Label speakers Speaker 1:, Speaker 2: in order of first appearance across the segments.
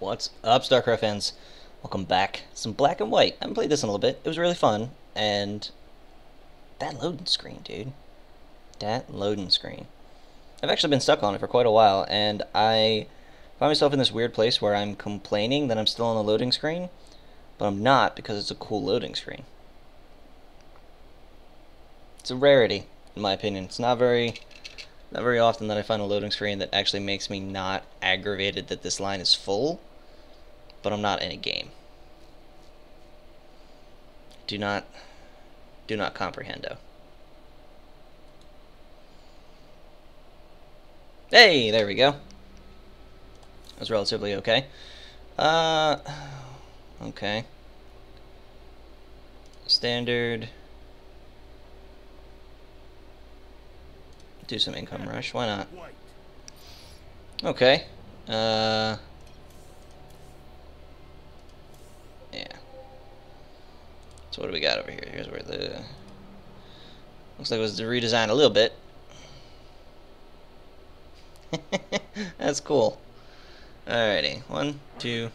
Speaker 1: What's up, StarCraft fans? Welcome back. Some black and white. I haven't played this in a little bit. It was really fun, and that loading screen, dude. That loading screen. I've actually been stuck on it for quite a while, and I find myself in this weird place where I'm complaining that I'm still on the loading screen, but I'm not because it's a cool loading screen. It's a rarity, in my opinion. It's not very not very often that I find a loading screen that actually makes me not aggravated that this line is full, but I'm not in a game. Do not, do not comprehendo. Hey, there we go. That was relatively okay. Uh, okay. Standard. do some income rush. Why not? Okay. Uh, So what do we got over here? Here's where the... Looks like it was redesigned a little bit. That's cool. Alrighty. One, two,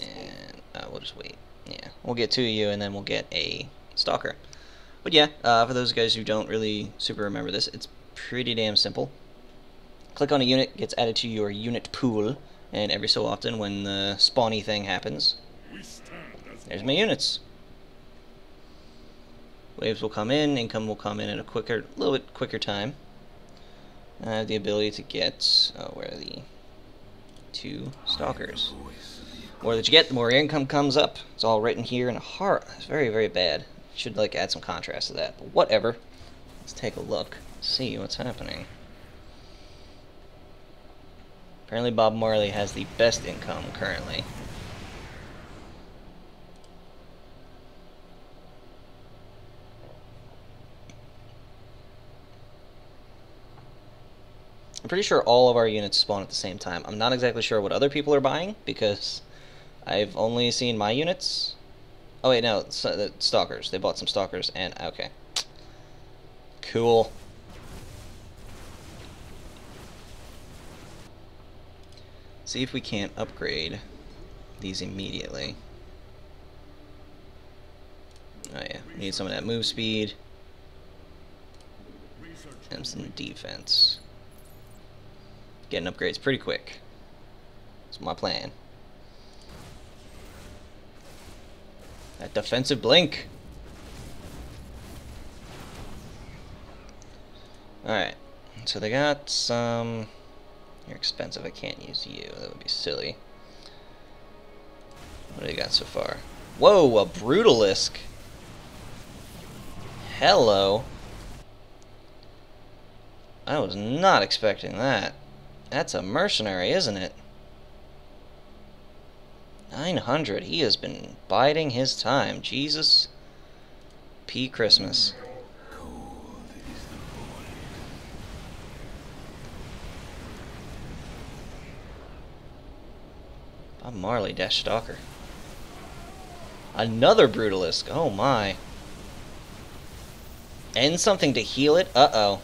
Speaker 1: and uh, we'll just wait. Yeah, we'll get two of you, and then we'll get a stalker. But yeah, uh, for those guys who don't really super remember this, it's pretty damn simple. Click on a unit, gets added to your unit pool, and every so often when the spawny thing happens, there's my units. Waves will come in, income will come in at a quicker, a little bit quicker time. I have the ability to get, oh, where are the two stalkers? The more that you get, the more income comes up. It's all written here in a heart. It's very, very bad. Should like add some contrast to that, but whatever. Let's take a look see what's happening. Apparently Bob Marley has the best income currently. I'm pretty sure all of our units spawn at the same time. I'm not exactly sure what other people are buying because I've only seen my units. Oh wait, no, the stalkers. They bought some stalkers and okay. Cool. See if we can't upgrade these immediately. Oh yeah, we need some of that move speed. And some defense. Getting upgrades pretty quick. That's my plan. That defensive blink. Alright, so they got some... You're expensive, I can't use you. That would be silly. What do you got so far? Whoa, a Brutalisk! Hello! I was not expecting that. That's a mercenary, isn't it? 900. He has been biding his time. Jesus. P. Christmas. Bob Marley dash stalker. Another Brutalisk. Oh my. And something to heal it? Uh-oh.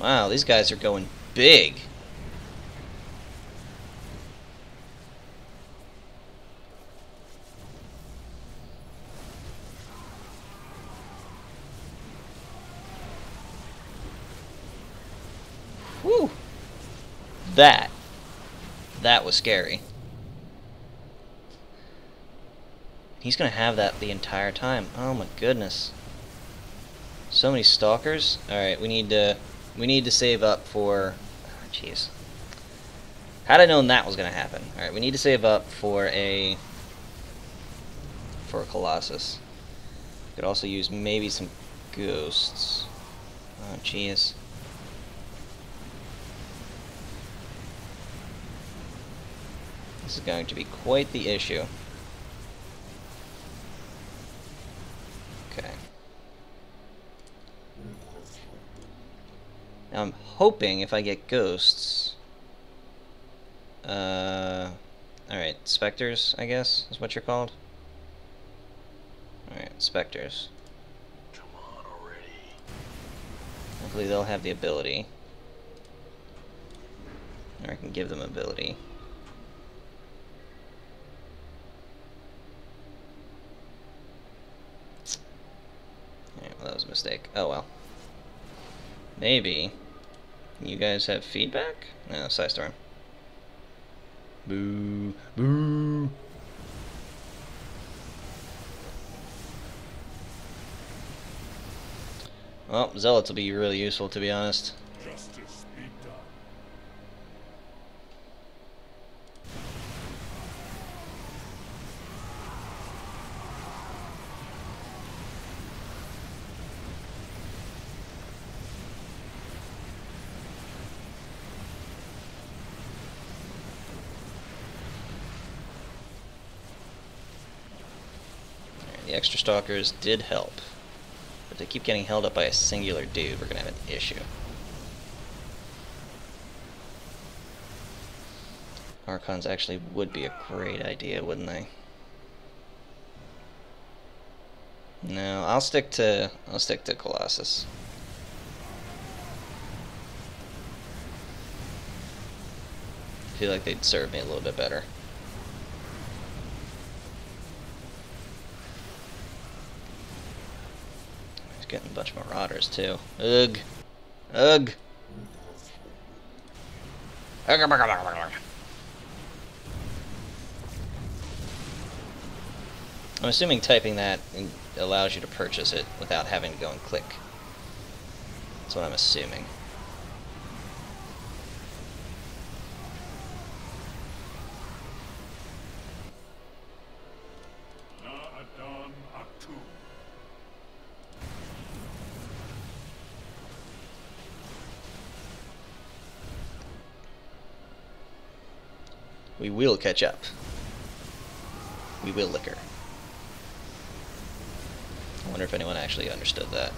Speaker 1: Wow, these guys are going big. Whew. That. That was scary. He's gonna have that the entire time. Oh my goodness. So many stalkers. Alright, we need to we need to save up for ah, jeez. Oh, Had I known that was gonna happen. Alright, we need to save up for a for a Colossus. Could also use maybe some ghosts. Oh jeez. This is going to be quite the issue. Okay. Now I'm hoping if I get ghosts... Uh... Alright, specters, I guess, is what you're called? Alright, specters. Hopefully they'll have the ability. Or I can give them ability. Alright, well that was a mistake. Oh well. Maybe. You guys have feedback? No, Psystorm. Boo. Boo. Well, Zealots will be really useful, to be honest.
Speaker 2: Justice be done.
Speaker 1: Alright, the extra stalkers did help. But if they keep getting held up by a singular dude, we're gonna have an issue. Archons actually would be a great idea, wouldn't they? No, I'll stick to I'll stick to Colossus. I feel like they'd serve me a little bit better. He's getting a bunch of marauders too. Ugh. Ugh. I'm assuming typing that allows you to purchase it without having to go and click. That's what I'm assuming. Will catch up. We will liquor. I wonder if anyone actually understood that.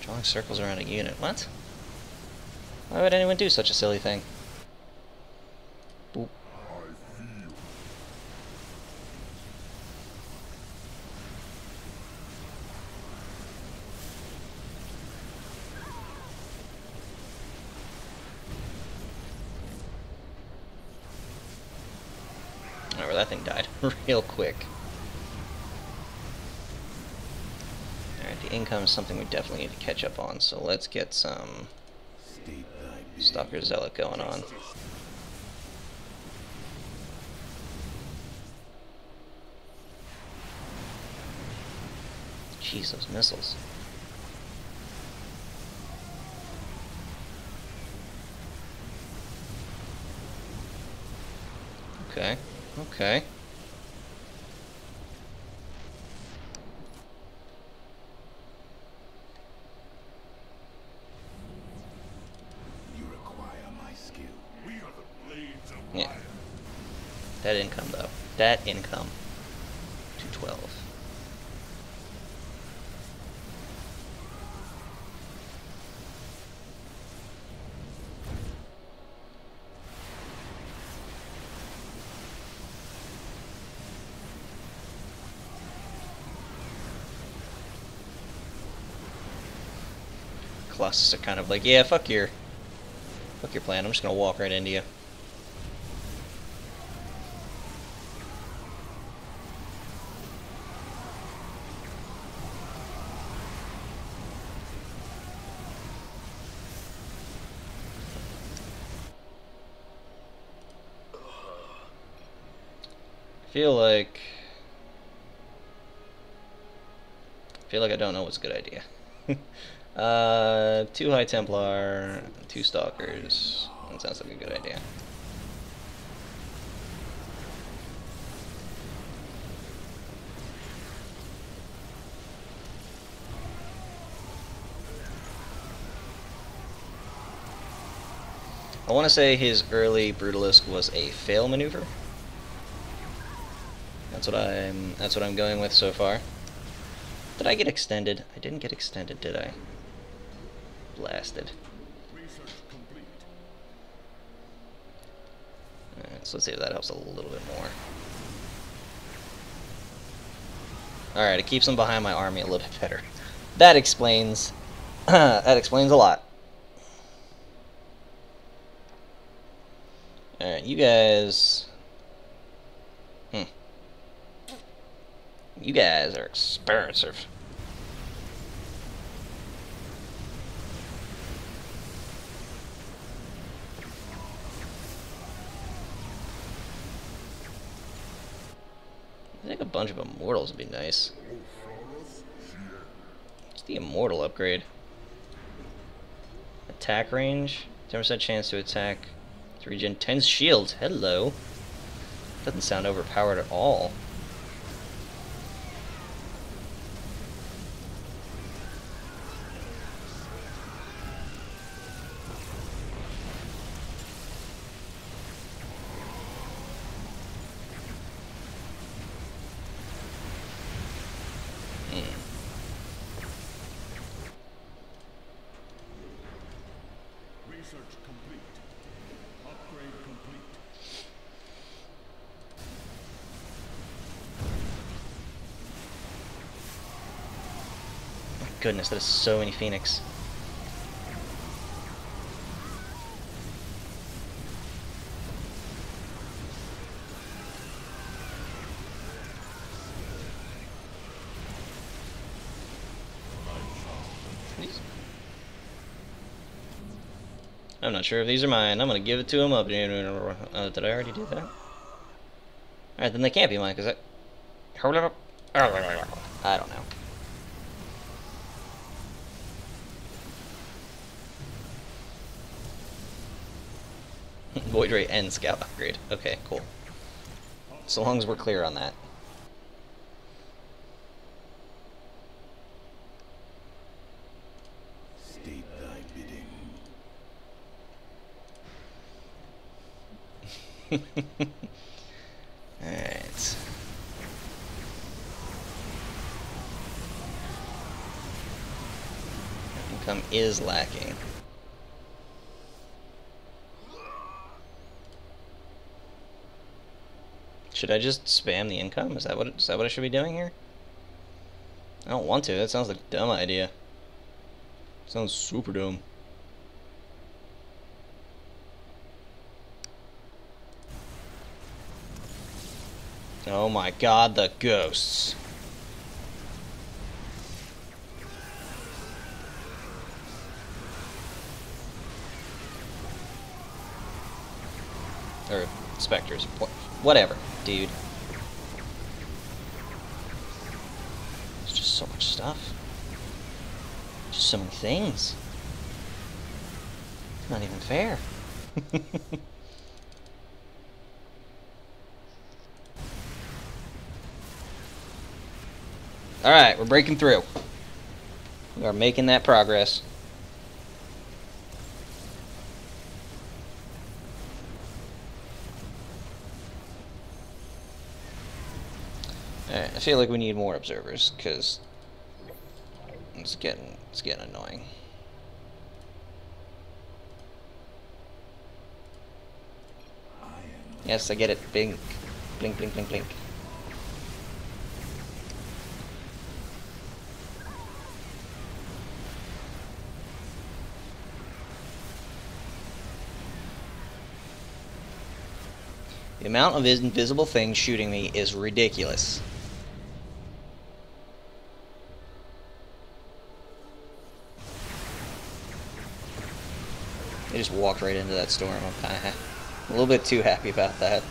Speaker 1: Drawing circles around a unit. What? Why would anyone do such a silly thing? Boop.
Speaker 2: I feel.
Speaker 1: Oh, well, that thing died real quick. Alright, the income is something we definitely need to catch up on, so let's get some. Stalker Zealot going on. Jeez, those missiles. Okay, okay.
Speaker 2: You require my skill. We are the blades of
Speaker 1: Yeah. That income, though. That income. Colossus are kind of like, yeah, fuck your, fuck your plan. I'm just gonna walk right into you. feel like feel like I don't know what's a good idea. uh, two High Templar, two Stalkers. That sounds like a good idea. I want to say his early Brutalisk was a fail maneuver. That's what I'm. That's what I'm going with so far. Did I get extended? I didn't get extended, did I? Blasted. Alright, so let's see if that helps a little bit more. Alright, it keeps them behind my army a little bit better. That explains... that explains a lot. Alright, you guys... Hmm. You guys are expensive. Bunch of immortals would be nice. Just the immortal upgrade. Attack range. 10% chance to attack. To regen 10 shields. Hello. Doesn't sound overpowered at all. Hmm.
Speaker 2: Research complete. Upgrade complete.
Speaker 1: Goodness, is so many Phoenix. I'm not sure if these are mine. I'm gonna give it to him up. Uh, did I already do that? Alright, then they can't be mine, because I... I don't know. Void Ray and Scout upgrade. Okay, cool. So long as we're clear on that.
Speaker 2: State thy bidding.
Speaker 1: Alright. Income is lacking. Should I just spam the income? Is that what is that what I should be doing here? I don't want to. That sounds like a dumb idea. Sounds super dumb. Oh my god, the ghosts. Or specters. Wh- Whatever, dude. It's just so much stuff. Just so many things. It's not even fair. Alright, we're breaking through. We are making that progress. Alright, I feel like we need more observers, because it's getting it's getting annoying. Yes, I get it. Blink. Blink, blink, blink, blink. The amount of invisible things shooting me is ridiculous. Just walked right into that storm. I'm kind of a little bit too happy about that.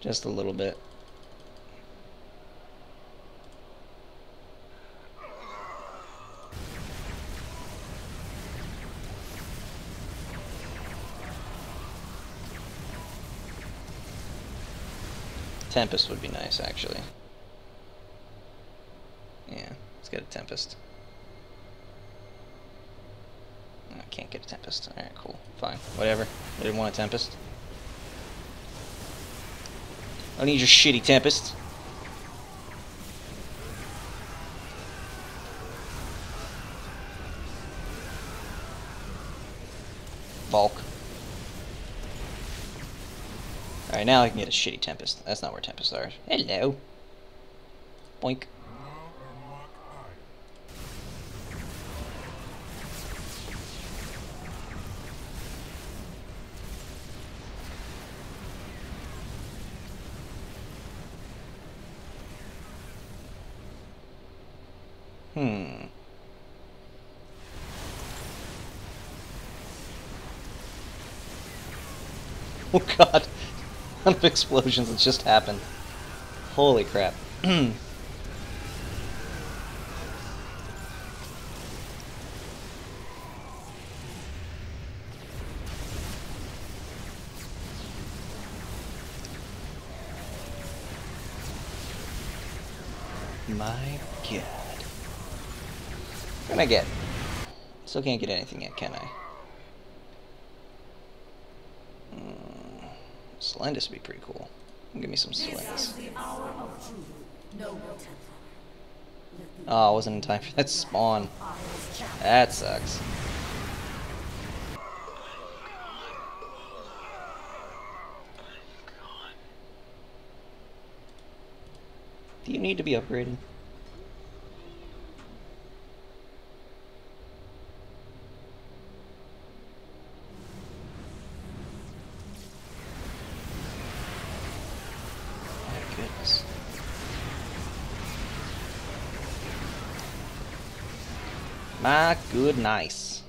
Speaker 1: Just a little bit. Tempest would be nice, actually. Let's get a Tempest. I can't get a Tempest. Alright, cool. Fine. Whatever. I didn't want a Tempest. I need your shitty Tempest. Bulk. Alright, now I can get a shitty Tempest. That's not where Tempests are. Hello. Boink. Hmm. Oh god. A of explosions that just happened. Holy crap. My god. What can I get? Still can't get anything yet, can I? Selendis would be pretty cool. Give me some Selendis. Oh, ah, I wasn't in time for that spawn. That sucks. Do you need to be upgraded? My goodness. My good nice.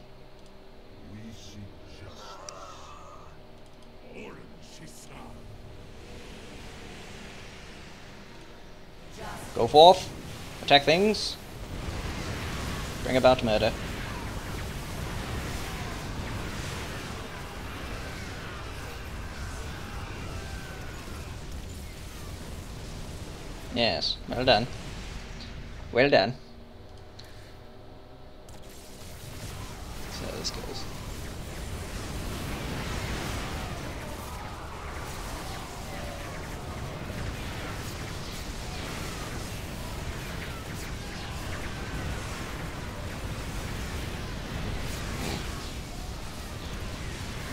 Speaker 1: Go forth. Attack things. Bring about murder. Yes, well done. Well done.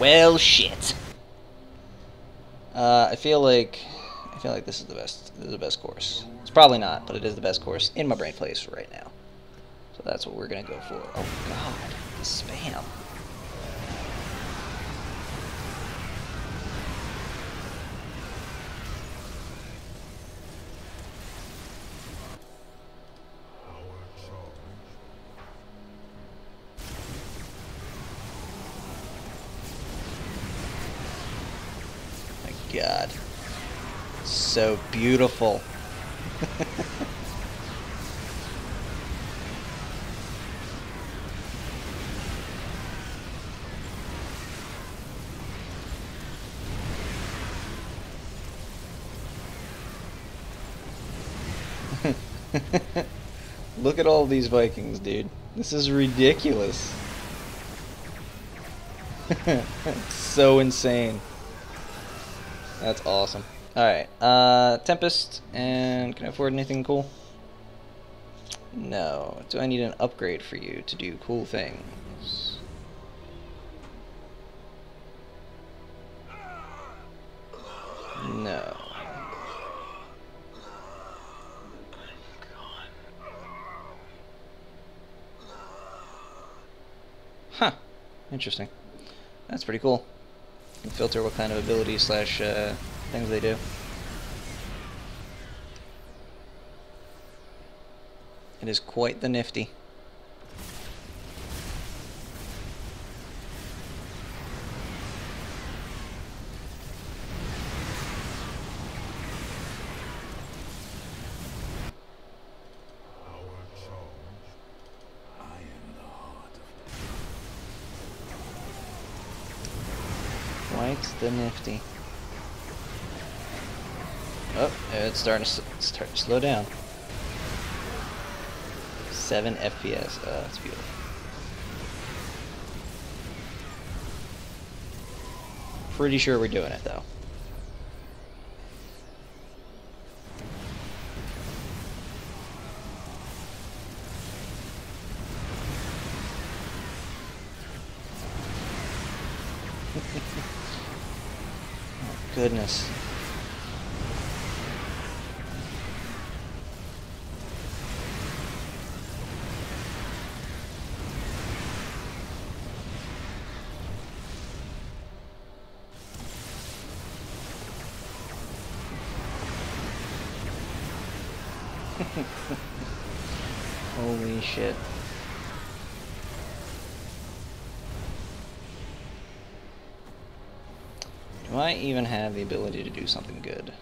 Speaker 1: Well, shit. Uh, I feel like I feel like this is the best. This is the best course. It's probably not, but it is the best course in my brain place right now. So that's what we're gonna go for. Oh God, the spam.
Speaker 2: Our charge.
Speaker 1: My God, so beautiful. Look at all these Vikings, dude. This is ridiculous. so insane. That's awesome. Alright, uh, Tempest, and can I afford anything cool? No. Do I need an upgrade for you to do cool things? No. Huh. Interesting. That's pretty cool. Filter what kind of abilities slash uh, things they do. It is quite the nifty.
Speaker 2: The
Speaker 1: nifty. Oh, it's starting to start to slow down. 7 FPS. Oh, uh, that's beautiful. Pretty sure we're doing it though. oh, goodness. Holy shit. Do I even have the ability to do something good?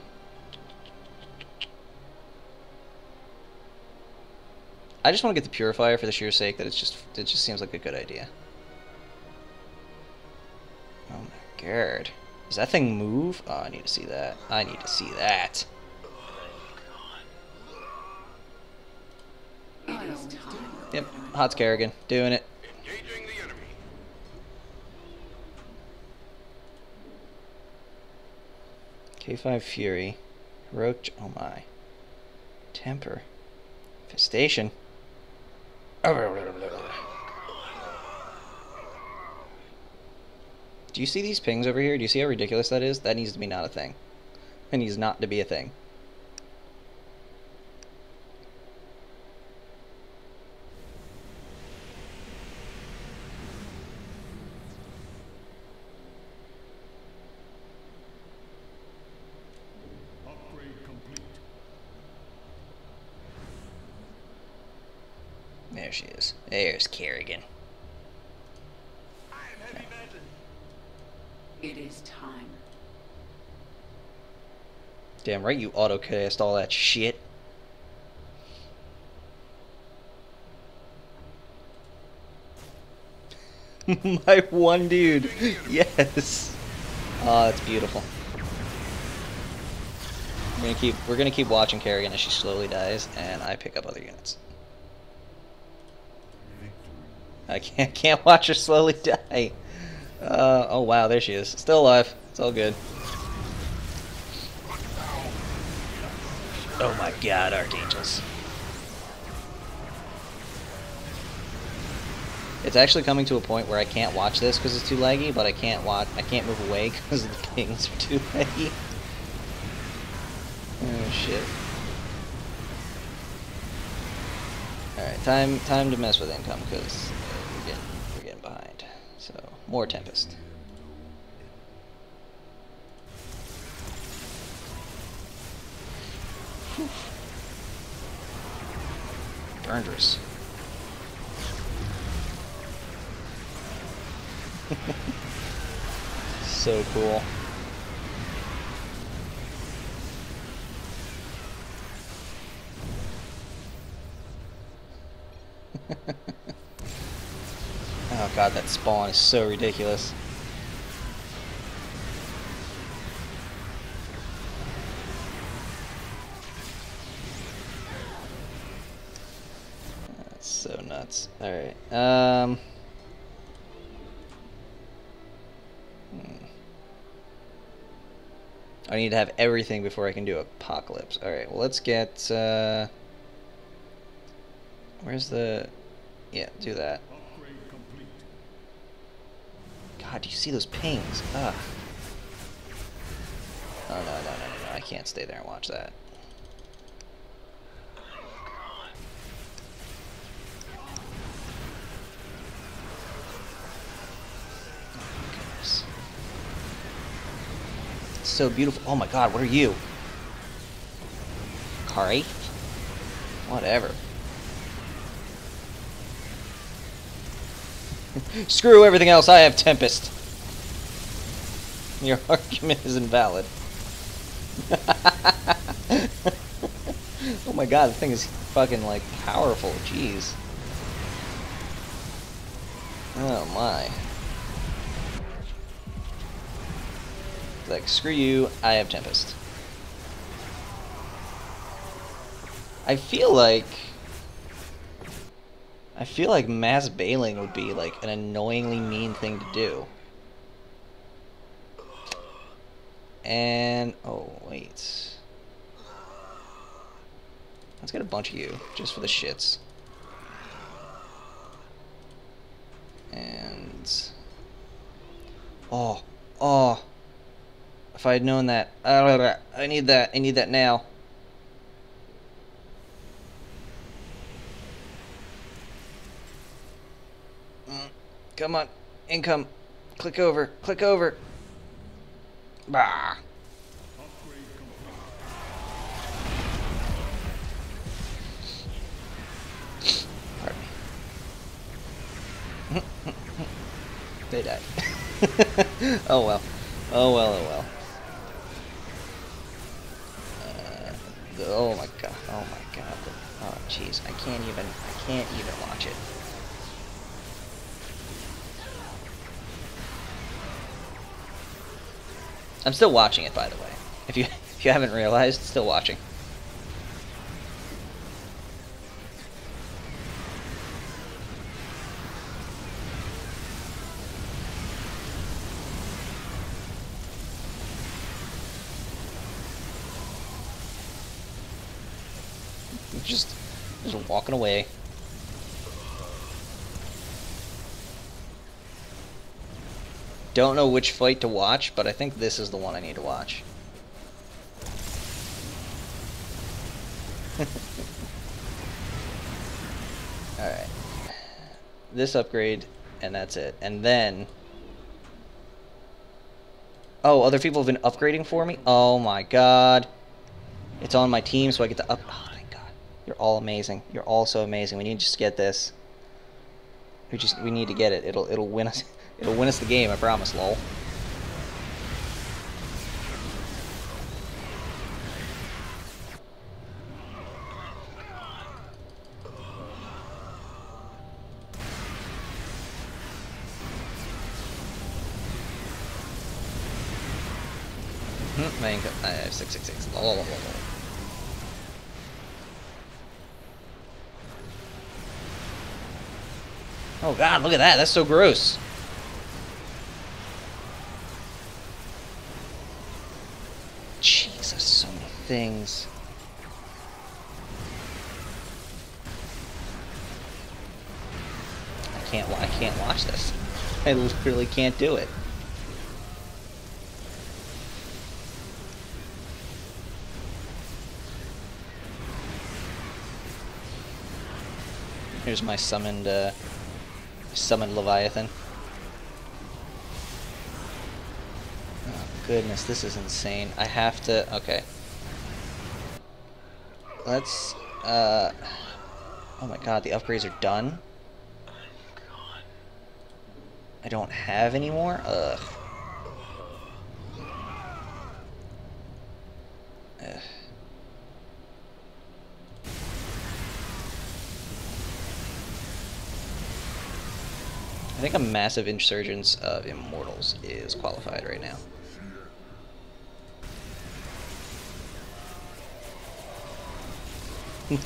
Speaker 1: I just want to get the purifier for the sheer sake that it's just it just seems like a good idea. Oh my god. Does that thing move? Oh, I need to see that. I need to see that. HotS Kerrigan, doing it.
Speaker 2: Engaging the enemy.
Speaker 1: K5 Fury. Roach, Oh my. Temper. Infestation. Do you see these pings over here? Do you see how ridiculous that is? That needs to be not a thing. That needs not to be a thing. There she is. There's Kerrigan.
Speaker 3: It is time.
Speaker 1: Damn right you autocast all that shit. My one dude. Yes. Oh, that's beautiful. We're gonna keep we're gonna keep watching Kerrigan as she slowly dies, and I pick up other units. I can't can't watch her slowly die. Uh, oh wow, there she is. Still alive. It's all good. Oh my god, Archangels. It's actually coming to a point where I can't watch this because it's too laggy, but I can't watch I can't move away because the pings are too laggy. Oh shit. Alright, time time to mess with income because we're getting we're getting behind. So more Tempest. Dangerous. so cool. oh god, that spawn is so ridiculous. That's so nuts. Alright. Um. hmm. I need to have everything before I can do Apocalypse. Alright, well, let's get. Uh, where's the. Yeah, do that.
Speaker 2: Upgrade complete.
Speaker 1: God, do you see those pings? Ugh. Oh, no, no, no, no, no. I can't stay there and watch that. Oh, so beautiful. Oh my god, what are you? Kari? Whatever. Screw everything else, I have Tempest. Your argument is invalid. oh my god, the thing is fucking like powerful, jeez. Oh my. Like, screw you, I have Tempest. I feel like I feel like mass bailing would be like an annoyingly mean thing to do. And oh wait. Let's get a bunch of you, just for the shits. And Oh, oh. If I had known that. I need that. I need that now. Come on. Income. Click over. Click over. Bah. They died. oh well. Oh well, oh well. Uh, oh my god. Oh my god. Oh jeez. I can't even. I can't even watch it. I'm still watching it, by the way. If you if you haven't realized, still watching. Just just walking away. Don't know which fight to watch, but I think this is the one I need to watch. Alright. This upgrade, and that's it. And then... Oh, other people have been upgrading for me? Oh my god. It's on my team, so I get to up... Oh, thank god. You're all amazing. You're all so amazing. We need to just get this. We just we need to get it. It'll it'll win us it'll win us the game, I promise, lol. Hmm, uh, six six. Lol, lol, lol, lol. Oh god, look at that. That's so gross. Jesus, so many things. I can't. I can't watch this. I literally can't do it. Here's my summoned, uh, summoned Leviathan. Oh goodness, this is insane. I have to. Okay. Let's. Uh. Oh my god, the upgrades are done. I don't have any more. Ugh. Ugh. I think a massive insurgence of immortals is qualified right now.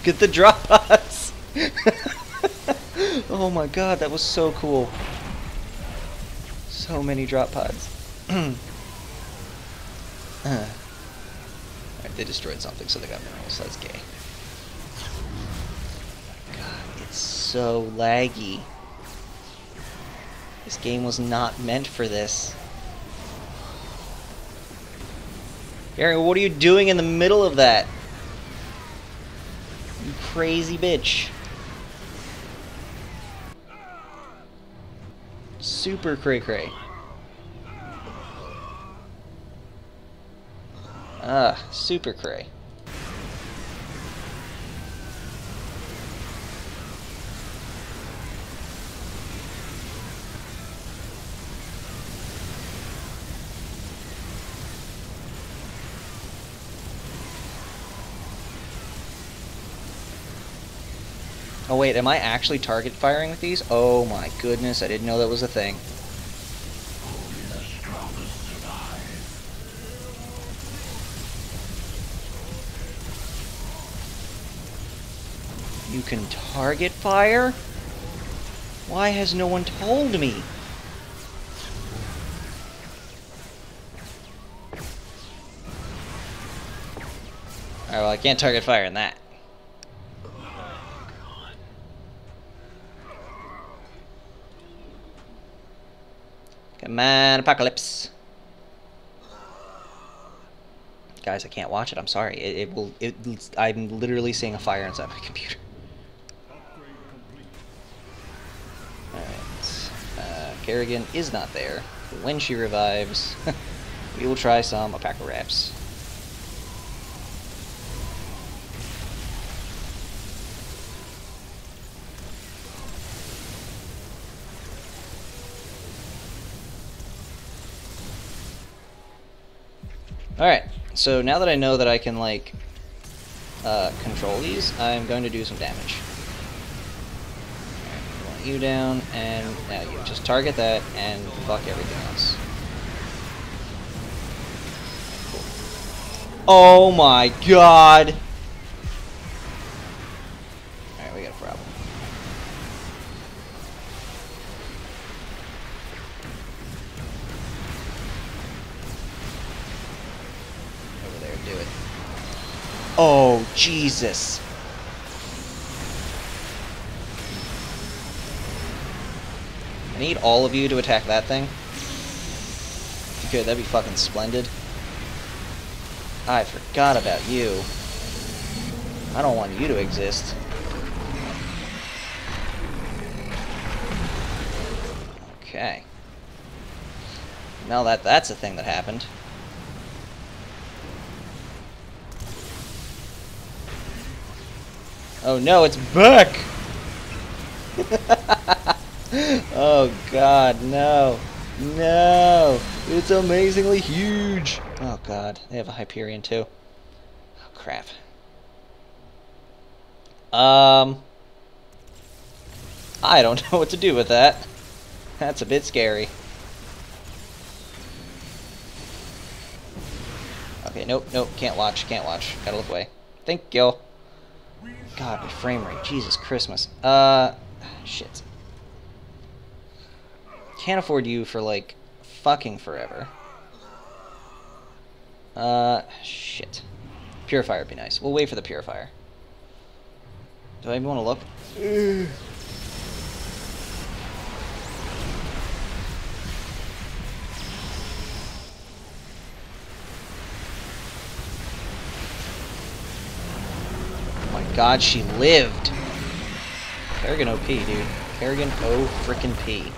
Speaker 1: Get the drop pods! oh my god, that was so cool. So many drop pods. Uh, Alright, they destroyed something, so they got minerals. That's gay. God, it's so laggy. This game was not meant for this. Gary, what are you doing in the middle of that? You crazy bitch. Super cray cray. Ah, super cray. Oh wait, am I actually target firing with these? Oh my goodness, I didn't know that was a thing. You can target fire? Why has no one told me? Alright, well I can't target fire in that. On, Apocalypse. Guys, I can't watch it. I'm sorry. It, it will. It, I'm literally seeing a fire inside my computer. Alright. Uh, Kerrigan is not there. When she revives, we will try some Alpaca Alright, so now that I know that I can, like, uh, control these, I'm going to do some damage. Right, you down, and now you just target that, and fuck everything else. Cool. Oh my god! Jesus. I need all of you to attack that thing. If you could, that'd be fucking splendid. I forgot about you. I don't want you to exist. Okay. Now that that's a thing that happened. Oh no, it's back! oh god, no. No! It's amazingly huge! Oh god, they have a Hyperion too. Oh crap. Um... I don't know what to do with that. That's a bit scary. Okay, nope, nope, can't watch, can't watch. Gotta look away. Thank you. God, my frame rate. Jesus Christmas. Uh, shit. Can't afford you for, like, fucking forever. Uh, shit. Purifier would be nice. We'll wait for the purifier. Do I even want to look? god, she lived! Kerrigan OP, dude. Kerrigan O frickin' P.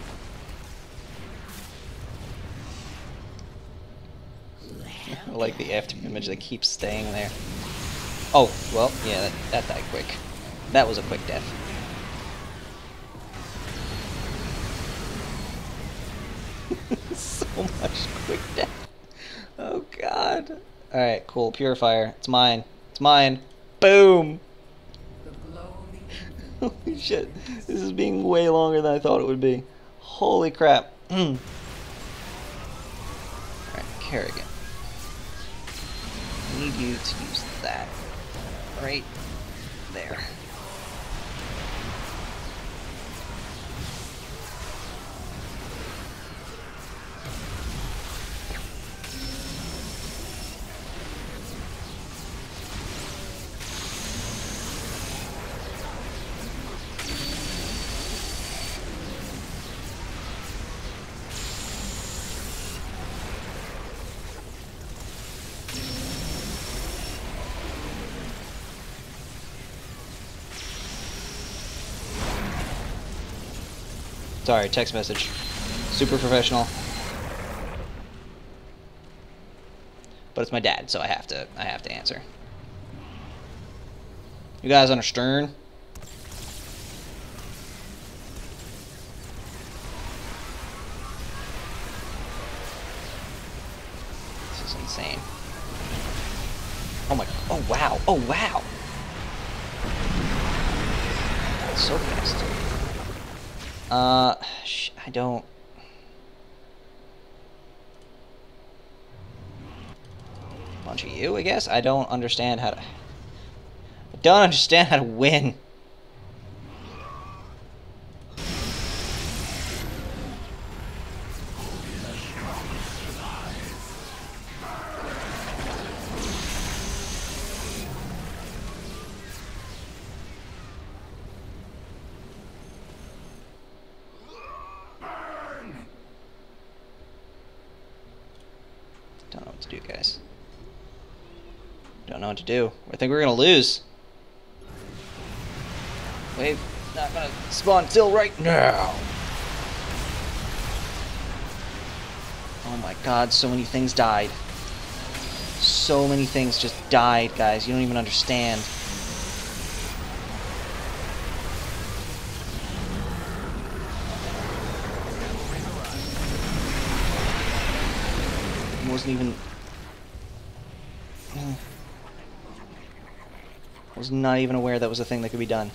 Speaker 1: I like the after image that keeps staying there. Oh, well, yeah, that, that died quick. That was a quick death. so much quick death. Oh god. Alright, cool. Purifier. It's mine. It's mine. Boom! Holy shit. This is being way longer than I thought it would be. Holy crap. Mm. Alright, Kerrigan. I need you to use that. Right Sorry, text message. Super professional. But it's my dad, so I have to I have to answer. You guys understand? This is insane. Oh my oh wow. Oh wow. That's so fast. Uh, sh I don't... Bunch of you, I guess? I don't understand how to... I don't understand how to win. Do. I think we're gonna lose. Wave not gonna spawn till right now. Oh my god, so many things died. So many things just died, guys. You don't even understand. wasn't even... was not even aware that was a thing that could be done.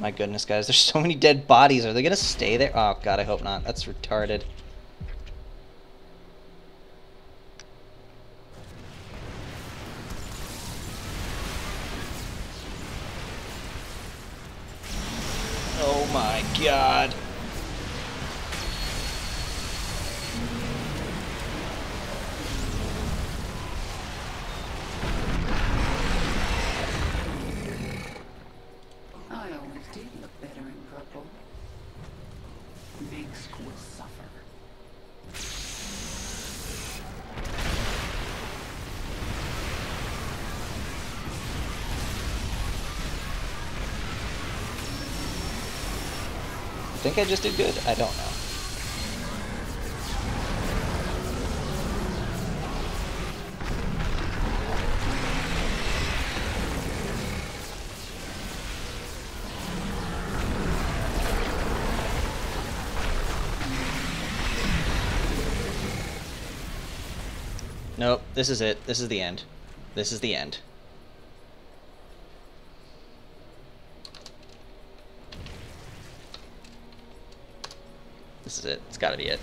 Speaker 1: My goodness, guys. There's so many dead bodies. Are they going to stay there? Oh, God, I hope not. That's retarded. Think I just did good? I don't know. This is it. This is the end. This is the end. This is it. It's got to be it.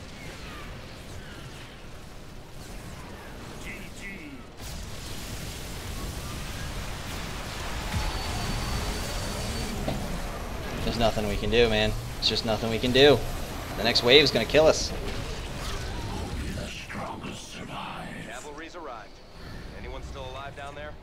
Speaker 1: There's nothing we can do, man. It's just nothing we can do. The next wave is gonna kill us.
Speaker 2: The strongest survive.
Speaker 3: Cavalry's arrived. Anyone still alive down there?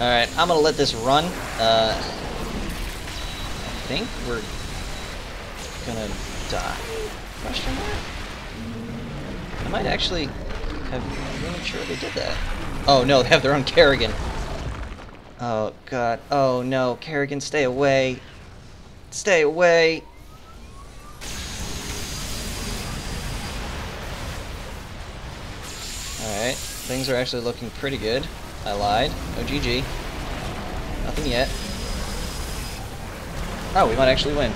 Speaker 1: Alright, I'm gonna let this run. Uh, I think we're gonna die? Question mark? I might actually have... I'm not sure they did that. Oh no, they have their own Kerrigan. Oh god. Oh no, Kerrigan, stay away. Stay away. Alright, things are actually looking pretty good. I lied. No GG. Nothing yet. Oh, we might actually win.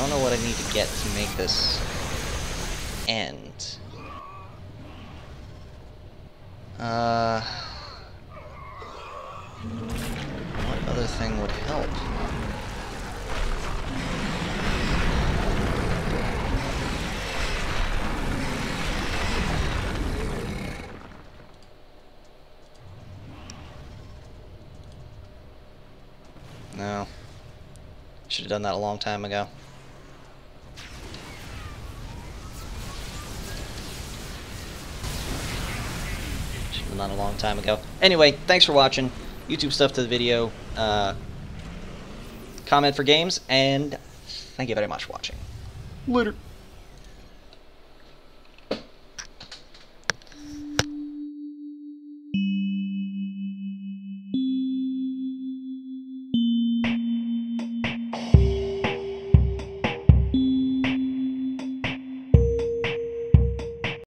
Speaker 1: Don't know what I need to get to make this end. Uh, what other thing would help? No. Should have done that a long time ago. not a long time ago. Anyway, thanks for watching. YouTube stuff to the video, uh, comment for games, and thank you very much for watching. Later.